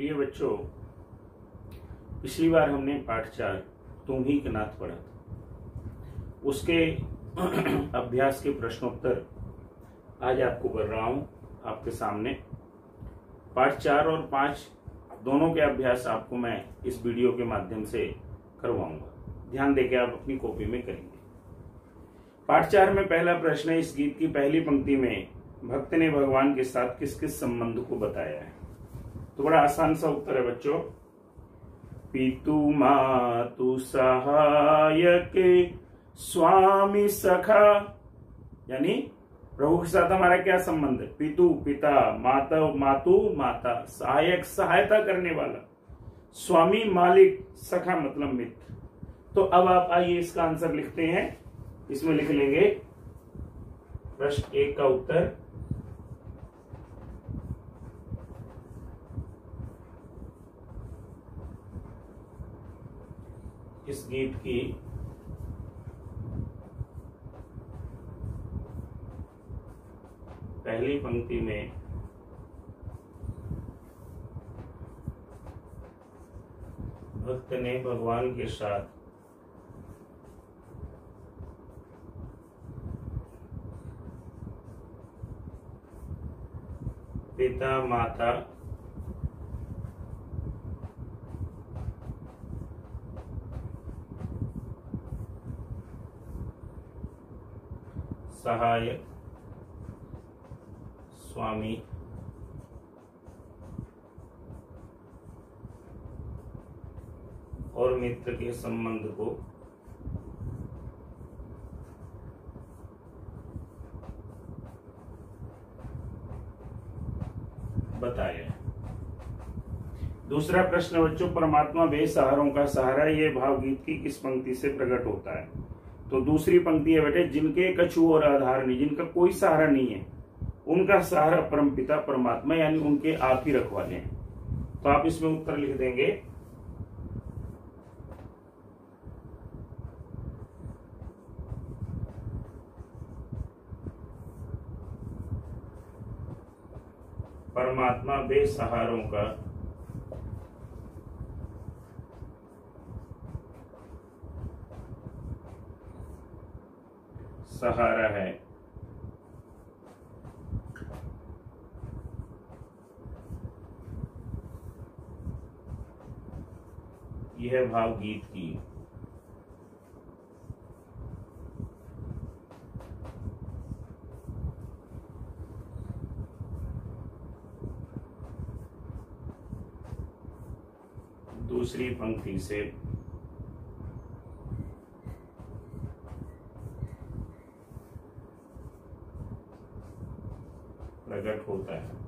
प्रिय बच्चों, पिछली बार हमने पाठ चार तुम ही के नाथ पढ़ा था। उसके अभ्यास के प्रश्नोत्तर आज आपको कर रहा हूँ आपके सामने। पाठ चार और पाँच दोनों के अभ्यास आपको मैं इस वीडियो के माध्यम से करवाऊँगा। ध्यान देके आप अपनी कॉपी में करेंगे। पाठ चार में पहला प्रश्न है, इस गीत की पहली पंक्ति में भक्त ने भगवान के साथ किस किस संबंध को बताया है? तो बड़ा आसान सा उत्तर है बच्चों। पितु मातु सहायक स्वामी सखा। यानी प्रभु के साथ हमारा क्या संबंध है? पितु, पिता, माता, मातु, माता, सहायक, सहायता करने वाला। स्वामी, मालिक, सखा मतलब मित्र। तो अब आप आइए इसका आंसर लिखते हैं। इसमें लिख लेंगे प्रश्न एक का उत्तर। इस गीत की पहली पंक्ति में भक्त ने भगवान के साथ पिता माता सहायक स्वामी। और मित्र के संबंध को। बताया दूसरा प्रश्न, बच्चों, परमात्मा बेसहारों का सहारा, ये भावगीत की किस पंक्ति से प्रकट होता है? तो दूसरी पंक्ति है बेटे, जिनके कछु और आधार नहीं जिनका कोई सहारा नहीं है, उनका सहारा परम पिता, परमात्मा, यानी उनके आप ही रखवाले हैं। तो आप इसमें उत्तर लिख देंगे। परमात्मा बेसहारों का सहारा है। यह भाव गीत की। दूसरी पंक्ति से प्रकट होता है।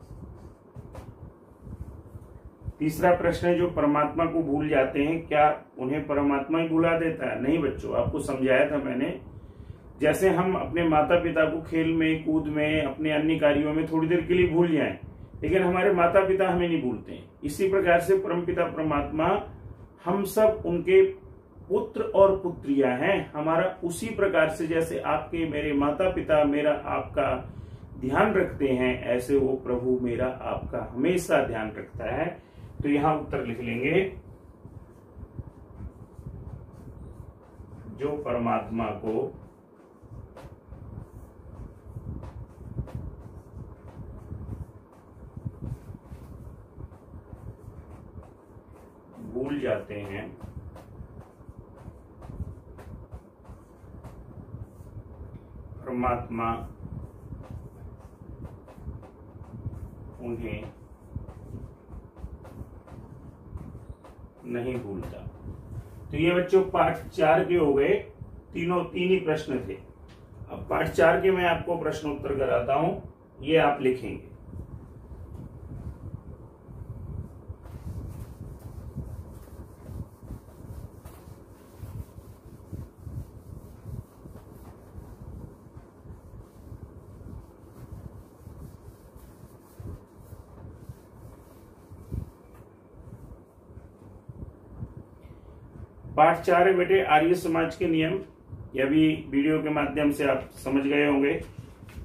तीसरा प्रश्न है, जो परमात्मा को भूल जाते हैं, क्या उन्हें परमात्मा ही भुला देता है? नहीं बच्चों, आपको समझाया था मैंने। जैसे हम अपने माता पिता को खेल में, कूद में, अपने अन्य कार्यों में थोड़ी देर के लिए भूल जाएँ, लेकिन हमारे माता पिता हमें नहीं भूलते इसी प्रकार से परम पिता परमात्मा, हम सब उनके पुत्र और पुत्रिया हैं। हमारा उसी प्रकार से जैसे आपके मेरे माता पिता मेरा आपका ध्यान रखते हैं, ऐसे वो प्रभु मेरा आपका हमेशा ध्यान रखता है। तो यहाँ उत्तर लिख लेंगे। जो परमात्मा को भूल जाते हैं, परमात्मा उन्हें नहीं भूलता। तो ये बच्चों, पाठ चार के हो गए। तीनों, तीन ही प्रश्न थे। अब पाठ चार के मैं आपको प्रश्न उत्तर कराता हूँ। ये आप लिखेंगे। पाठ चार है बेटे आर्य समाज के नियम, यह भी वीडियो के माध्यम से आप समझ गए होंगे।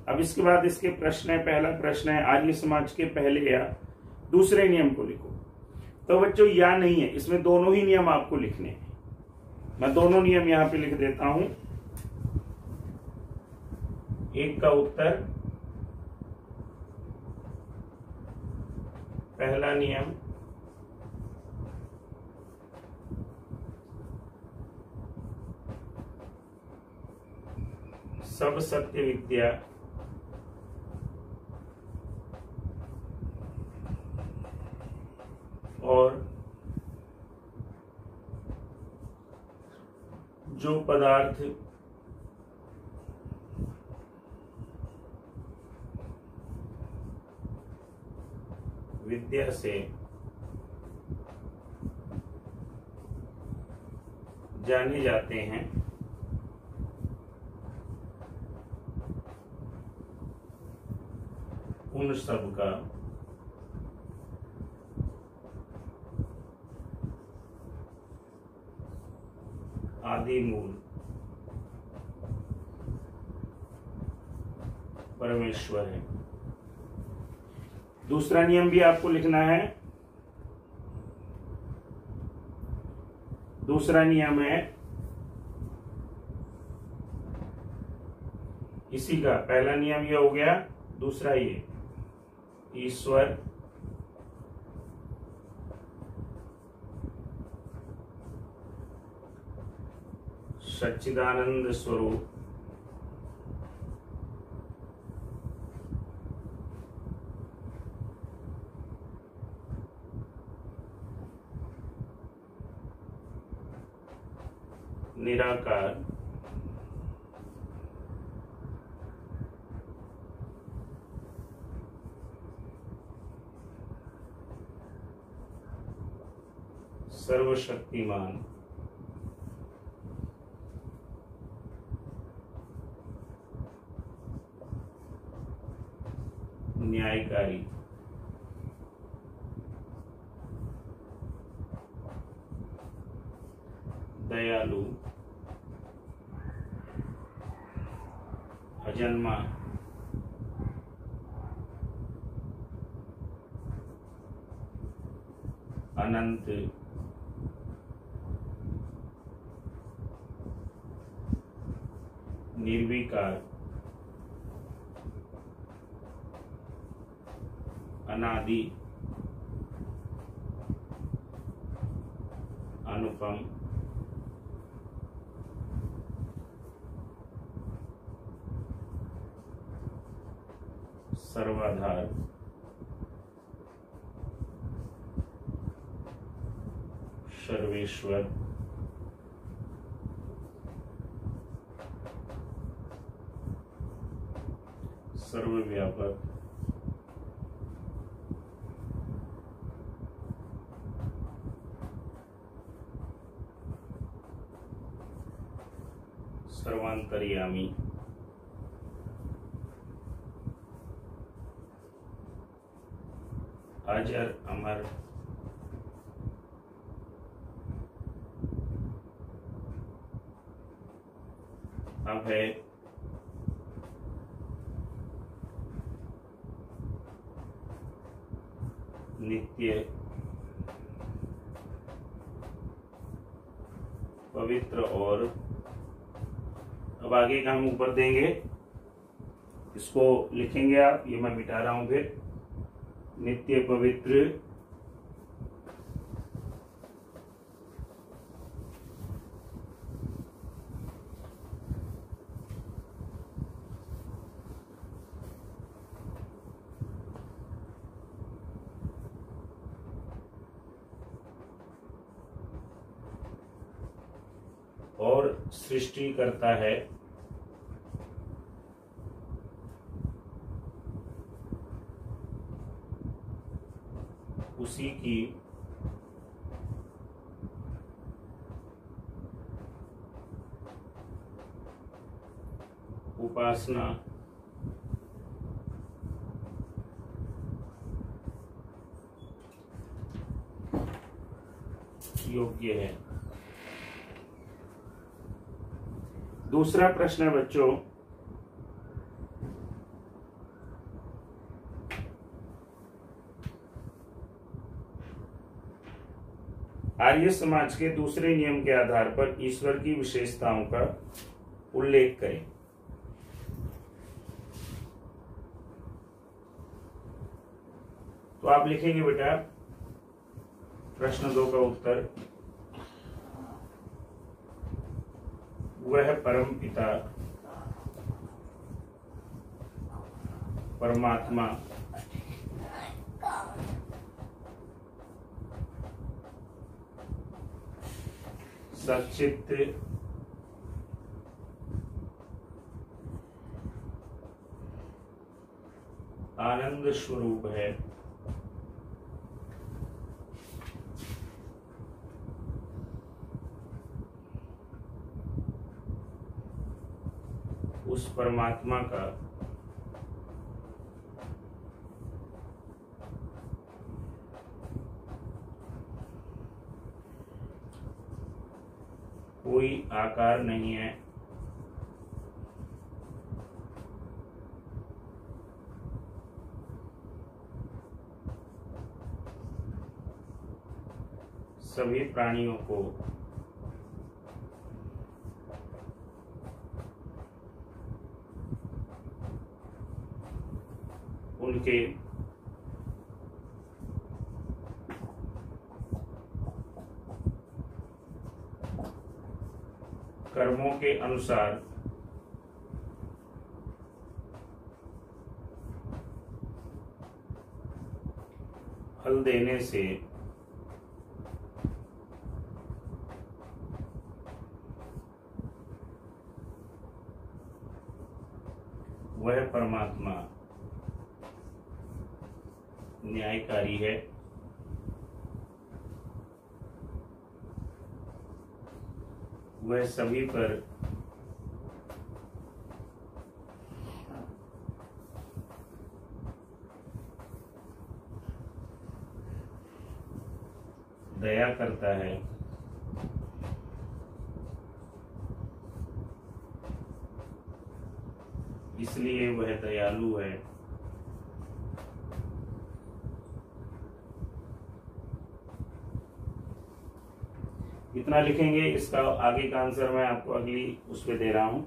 अब इसके बाद इसके प्रश्न है, पहला प्रश्न है, आर्य समाज के पहले या दूसरे नियम को लिखो। तो बच्चों, या नहीं है, इसमें दोनों ही नियम आपको लिखने हैं। मैं दोनों नियम यहाँ पे लिख देता हूँ। एक का उत्तर, पहला नियम सब सत्य विद्या। और जो पदार्थ विद्या से जाने जाते हैं उन सब का आदि मूल परमेश्वर है। दूसरा नियम भी आपको लिखना है। दूसरा नियम है, इसी का पहला नियम यह हो गया, दूसरा ये, ईश्वर सच्चिदानंद स्वरूप निराकार। सर्वशक्तिमान। न्यायकारी दयालु अजन्मा अनंत निर्विकार अनादि अनुपम सर्वाधार। सर्वेश्वर। सर्वव्यापक। सर्वांतर्यामी। अजर अमर अब है नित्य। पवित्र और अब आगे का हम ऊपर देंगे। इसको लिखेंगे आप, ये मैं मिटा रहा हूँ फिर। नित्य पवित्र। और सृष्टि करता है। उसी की उपासना. योग्य है. दूसरा प्रश्न है बच्चों आर्य समाज के दूसरे नियम के आधार पर ईश्वर की विशेषताओं का उल्लेख करें। तो आप लिखेंगे बेटा, प्रश्न दो का उत्तर। वह परम पिता, परमात्मा। सचित आनंद स्वरूप है। उस परमात्मा का कोई आकार नहीं है। सभी प्राणियों को उनके कर्मों के अनुसार। फल देने से वह परमात्मा न्यायकारी है वह सभी पर दया करता है। इसलिए वह दयालु है। इतना लिखेंगे? इसका आगे का आंसर मैं आपको अगली उस पर दे रहा हूँ।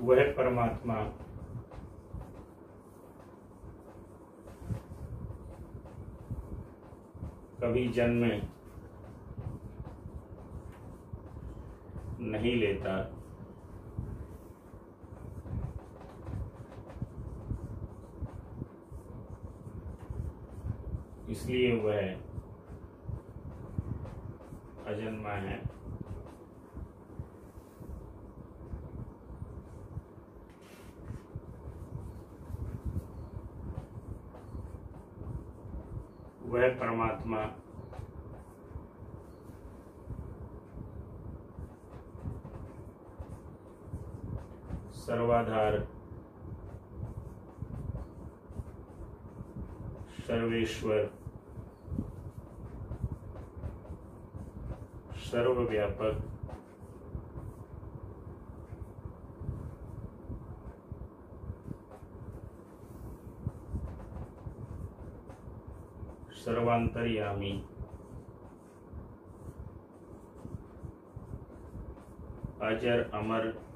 वह परमात्मा। कभी जन्म नहीं लेता इसलिए वह अजन्मा है। वह परमात्मा सर्वाधार। सर्वेश्वर। सर्वव्यापक। सर्वांतर्यामी। अजर अमर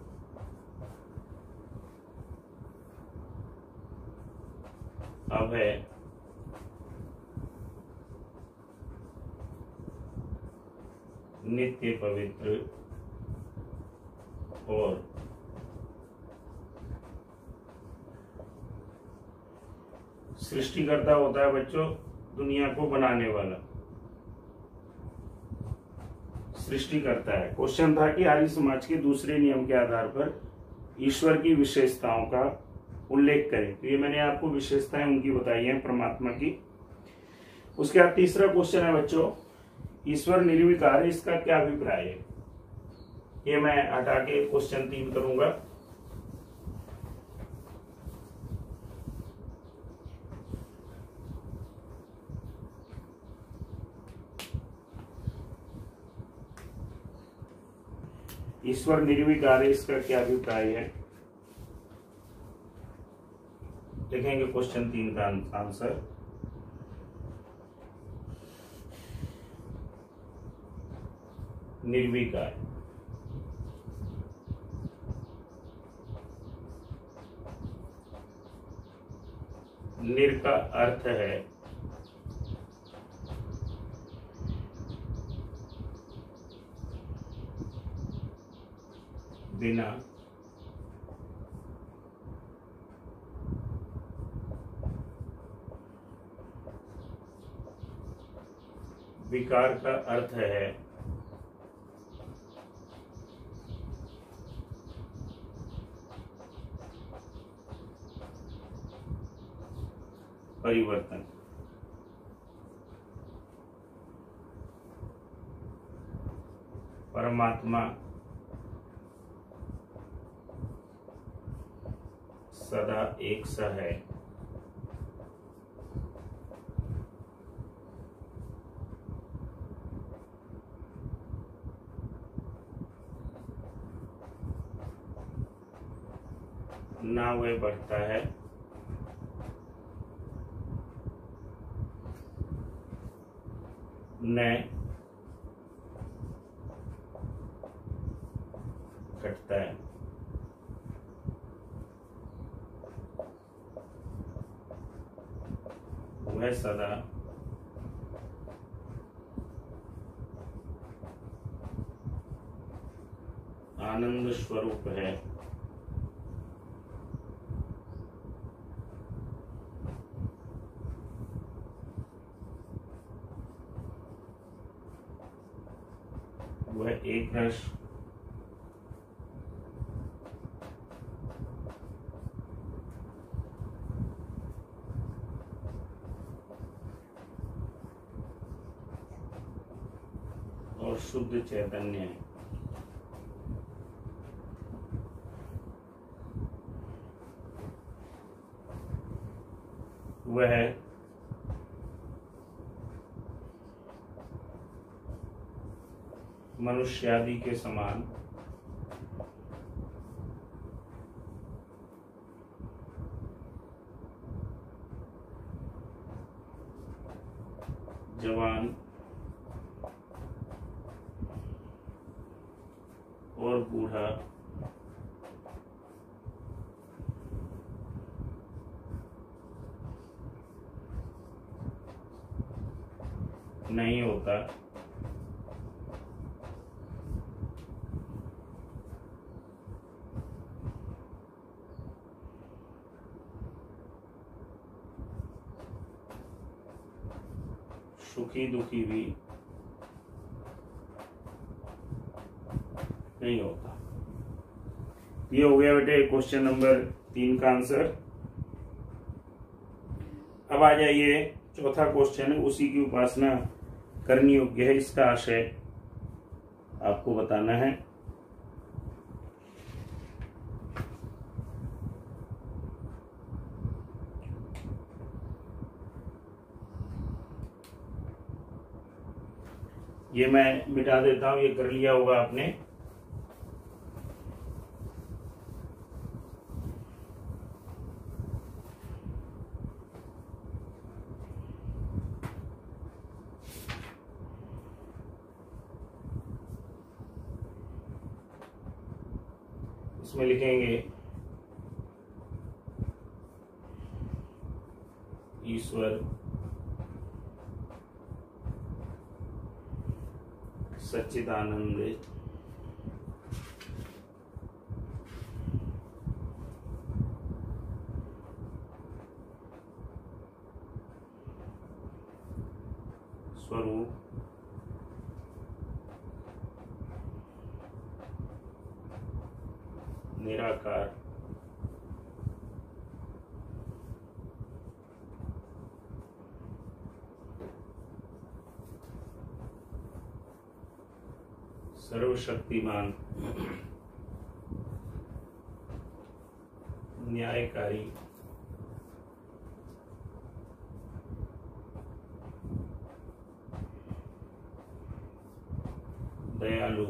अभय नित्य पवित्र और सृष्टिकर्ता होता है बच्चों, दुनिया को बनाने वाला। सृष्टि करता है। क्वेश्चन था कि आर्य समाज के दूसरे नियम के आधार पर ईश्वर की विशेषताओं का उल्लेख करें। तो ये मैंने आपको विशेषताएँ उनकी बताई हैं, परमात्मा की। उसके बाद तीसरा क्वेश्चन है बच्चों, ईश्वर निर्विकार है, इसका क्या अभिप्राय है? ये मैं हटा के क्वेश्चन तीन करूँगा। ईश्वर निर्विकार है, इसका क्या अभिप्राय है? लिखेंगे क्वेश्चन तीन का आंसर। निर्विकार। निर का अर्थ है बिना विकार का अर्थ है। परिवर्तन। परमात्मा सदा एक सा है। ना बढ़ता है। न घटता है। वह सदा आनंद स्वरूप है। रस और शुद्ध चैतन्य है वह मनुष्यादि के समान जवान और बूढ़ा नहीं होता सुखी दुखी भी नहीं होता। ये हो गया बेटे क्वेश्चन नंबर तीन का आंसर अब आ जाइए चौथा क्वेश्चन है उसी की उपासना करनी योग्य है, इसका आशय आपको बताना है। ये मैं मिटा देता हूँ ये कर लिया होगा आपने। इसमें लिखेंगे ईश्वर सच्चिदानंद स्वरूप निराकार सर्वशक्तिमान न्यायकारी। दयालु।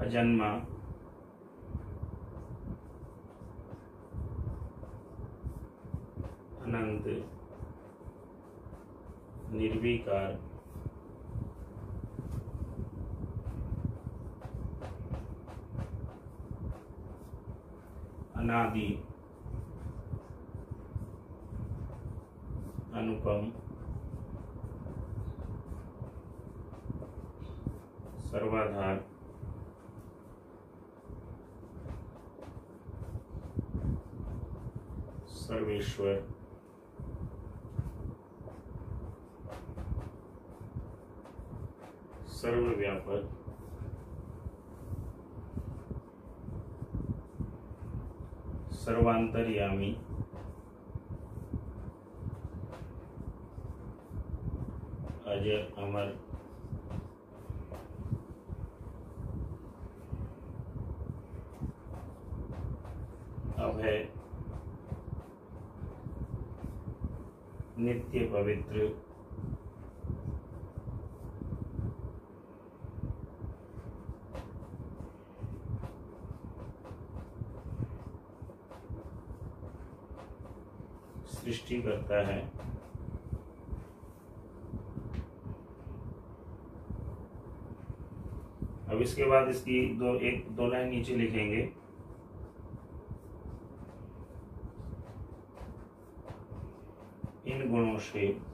अजन्मा। अनंत। निर्विकार। अनादि अनुपम सर्वाधार सर्वेश्वर सर्वव्यापक सर्वांतर्यामी। अजय अमर। अभय नित्य पवित्र सृष्टि करता है। अब इसके बाद इसकी दो, एक, दो लाइन नीचे लिखेंगे। इन गुणों से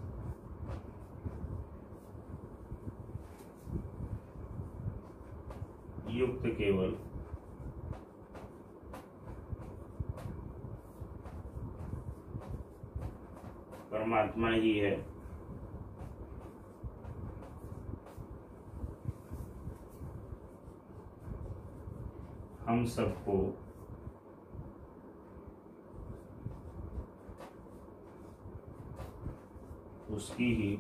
परमात्मा ही है। हम सबको उसकी ही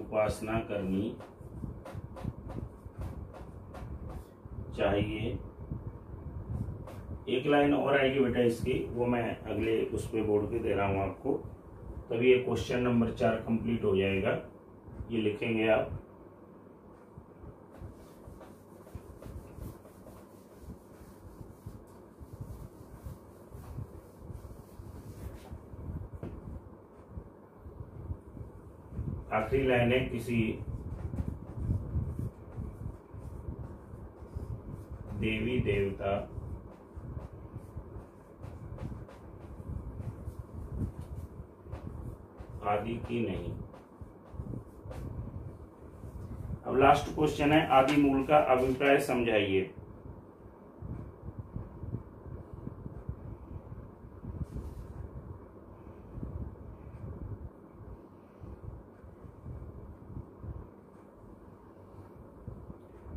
उपासना करनी चाहिए। एक लाइन और आएगी बेटा इसकी, वो मैं अगले उस पर बोर्ड पे दे रहा हूँ आपको। तभी ये क्वेश्चन नंबर चार कंप्लीट हो जाएगा। ये लिखेंगे आप। आखिरी लाइन है किसी देवी देवता आदि की नहीं? अब लास्ट क्वेश्चन है, आदि मूल का अभिप्राय समझाइए।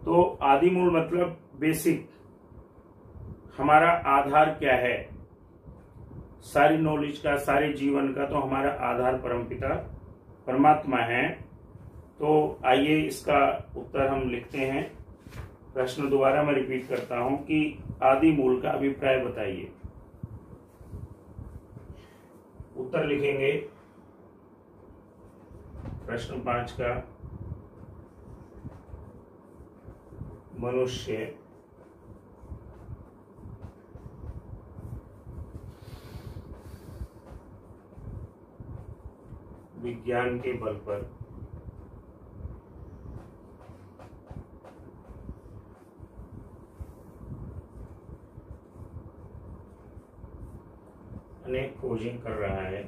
तो आदि मूल मतलब बेसिक हमारा आधार क्या है? सारी नॉलेज का, सारे जीवन का तो हमारा आधार परमपिता परमात्मा है। तो आइए इसका उत्तर हम लिखते हैं। प्रश्न दोबारा मैं रिपीट करता हूँ कि आदि मूल का अभिप्राय बताइए। उत्तर लिखेंगे। प्रश्न पाँच का। मनुष्य विज्ञान के बल पर। अनेक खोजें कर रहा है।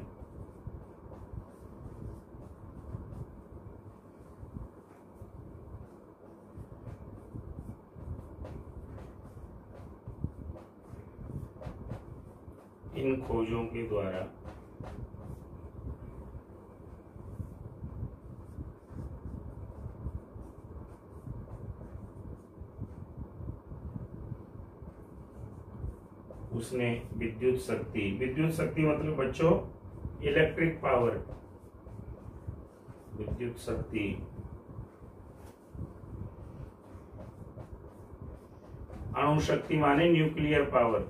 इन खोजों के द्वारा उसने विद्युत शक्ति। विद्युत शक्ति मतलब बच्चों इलेक्ट्रिक पावर विद्युत शक्ति। अणु शक्ति माने न्यूक्लियर पावर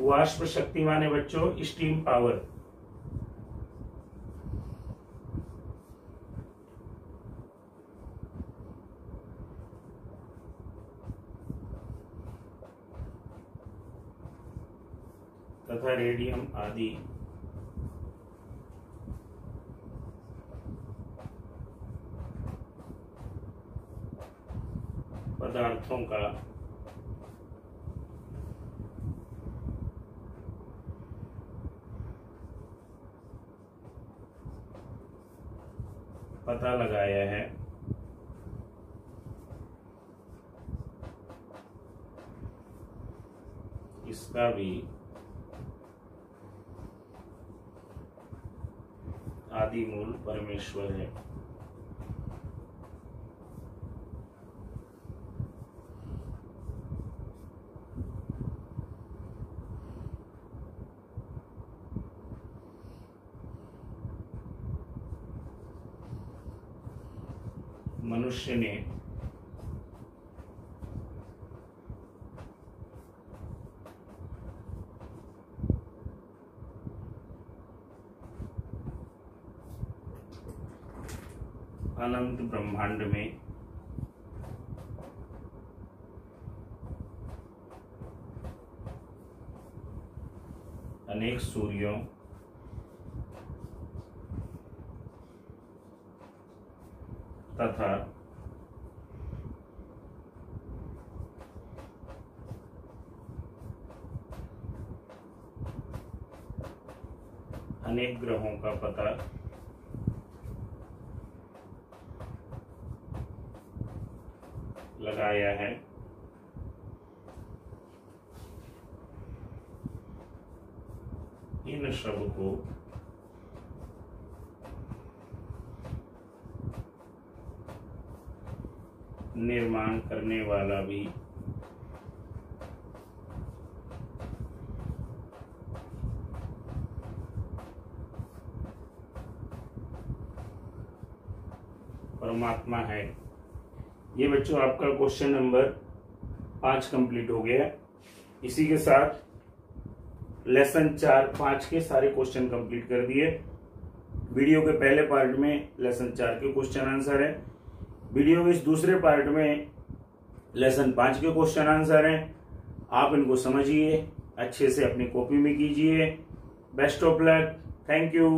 वाष्प शक्ति माने बच्चों स्टीम पावर तथा रेडियम आदि। पदार्थों का पता लगाया है। इसका भी आदि मूल परमेश्वर है मनुष्य ने अनंत ब्रह्मांड में अनेक सूर्यों तथा अनेक ग्रहों का पता लगाया है इन सबको निर्माण करने वाला भी. परमात्मा है. ये बच्चों, आपका क्वेश्चन नंबर पाँच कंप्लीट हो गया। इसी के साथ लेसन चार, पाँच के सारे क्वेश्चन कंप्लीट कर दिए। वीडियो के पहले पार्ट में लेसन चार के क्वेश्चन आंसर है। वीडियो के इस दूसरे पार्ट में लेसन पाँच के क्वेश्चन आंसर हैं। आप इनको समझिए, अच्छे से अपनी कॉपी में कीजिए। Best of luck thank you